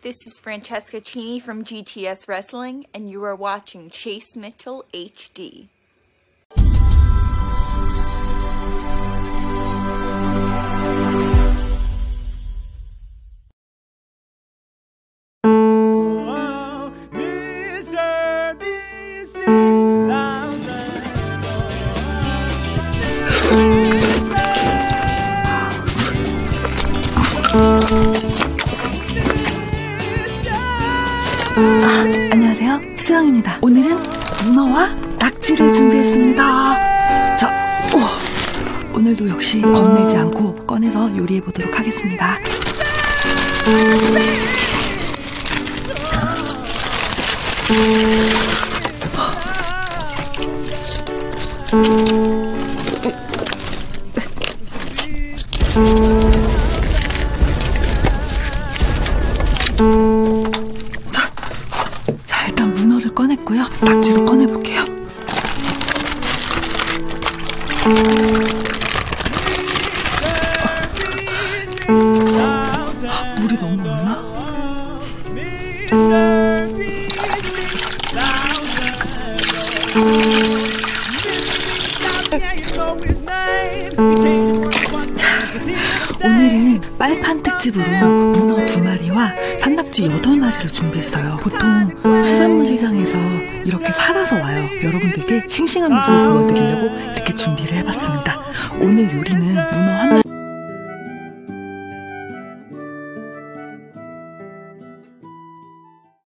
This is Francesca Cini from GTS Wrestling, and you are watching Chase Mitchell HD. 안녕하세요. 수영입니다. 오늘은 문어와 낙지를 준비했습니다. 자, 우와. 오늘도 역시 겁내지 않고 꺼내서 요리해 보도록 하겠습니다. 문어를 꺼냈고요. 낙지도 꺼내볼게요. 물이 너무 없나? 오늘은 빨판 특집으로 문어 두 마리와 산낙지 여덟 마리를 준비했어요. 보통 수산물 시장에서 이렇게 살아서 와요. 여러분들께 싱싱한 모습을 보여드리려고 이렇게 준비를 해봤습니다. 오늘 요리는